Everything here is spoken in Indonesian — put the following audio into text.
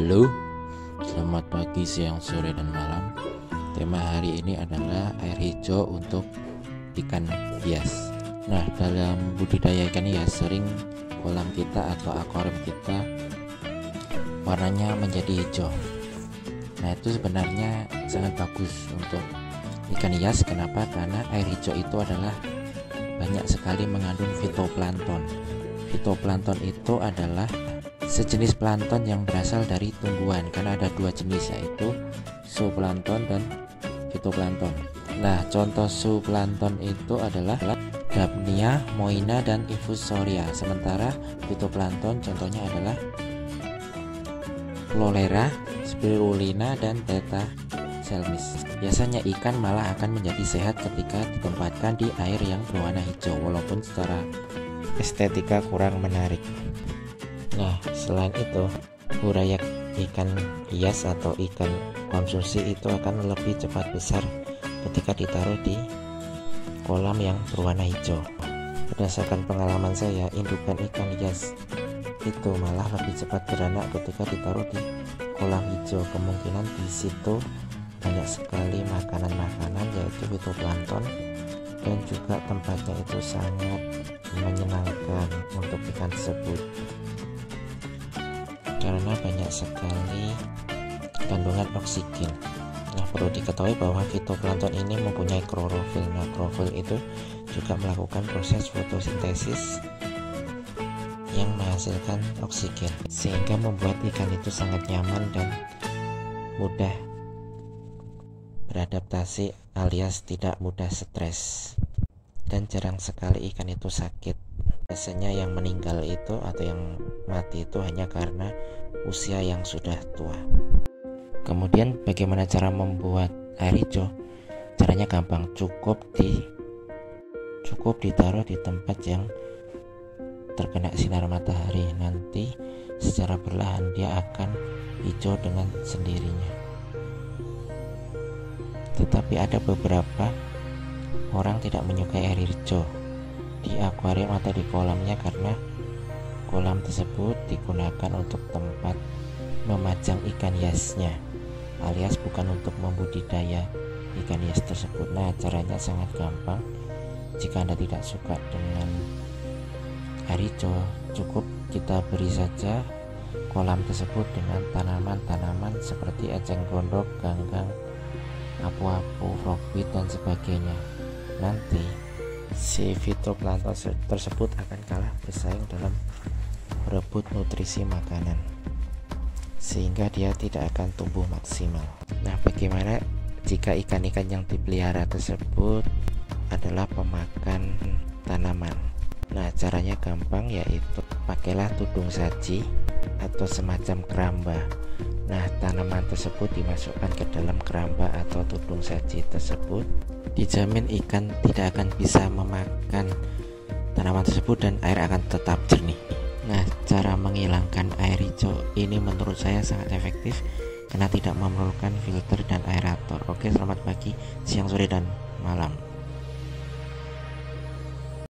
Halo, selamat pagi, siang, sore, dan malam. Tema hari ini adalah air hijau untuk ikan hias. Nah, dalam budidaya ikan hias sering kolam kita atau akuarium kita warnanya menjadi hijau. Nah, itu sebenarnya sangat bagus untuk ikan hias. Kenapa? Karena air hijau itu adalah banyak sekali mengandung fitoplankton. Fitoplankton itu adalah sejenis plankton yang berasal dari tumbuhan karena ada dua jenis yaitu zooplankton dan fitoplankton. Nah, contoh zooplankton itu adalah Daphnia, Moina, dan Infusoria. Sementara fitoplankton contohnya adalah Chlorella, Spirulina, dan Beta Selmis. Biasanya ikan malah akan menjadi sehat ketika ditempatkan di air yang berwarna hijau walaupun secara estetika kurang menarik. Nah, selain itu, urayak ikan hias atau ikan konsumsi itu akan lebih cepat besar ketika ditaruh di kolam yang berwarna hijau. Berdasarkan pengalaman saya, indukan ikan hias itu malah lebih cepat beranak ketika ditaruh di kolam hijau. Kemungkinan di situ banyak sekali makanan-makanan yaitu fitoplankton dan juga tempatnya itu sangat menyenangkan untuk ikan tersebut karena banyak sekali kandungan oksigen. Nah, perlu diketahui bahwa fitoplankton ini mempunyai klorofil. Nah, klorofil itu juga melakukan proses fotosintesis yang menghasilkan oksigen sehingga membuat ikan itu sangat nyaman dan mudah beradaptasi alias tidak mudah stres dan jarang sekali ikan itu sakit biasanya yang meninggal itu atau yang mati itu hanya karena usia yang sudah tua. Kemudian bagaimana cara membuat air hijau? Caranya gampang cukup di cukup ditaruh di tempat yang terkena sinar matahari. Nanti secara perlahan dia akan hijau dengan sendirinya. Tetapi ada beberapa orang tidak menyukai air hijau di akuarium atau di kolamnya karena kolam tersebut digunakan untuk tempat memajang ikan hiasnya alias bukan untuk membudidaya ikan hias tersebut. Nah caranya sangat gampang. Jika anda tidak suka dengan hijau cukup kita beri saja kolam tersebut dengan tanaman-tanaman seperti eceng gondok, ganggang, apu-apu, frogweed dan sebagainya. Nanti si fitoplankton tersebut akan kalah bersaing dalam berebut nutrisi makanan sehingga dia tidak akan tumbuh maksimal. Nah, bagaimana jika ikan-ikan yang dipelihara tersebut adalah pemakan tanaman? Nah, caranya gampang yaitu pakailah tudung saji atau semacam keramba. Nah, tanaman tersebut dimasukkan ke dalam keramba atau tudung saji tersebut dijamin ikan tidak akan bisa memakan tanaman tersebut dan air akan tetap jernih. Nah, cara menghilangkan air hijau ini menurut saya sangat efektif karena tidak memerlukan filter dan aerator. Oke, selamat pagi, siang, sore, dan malam.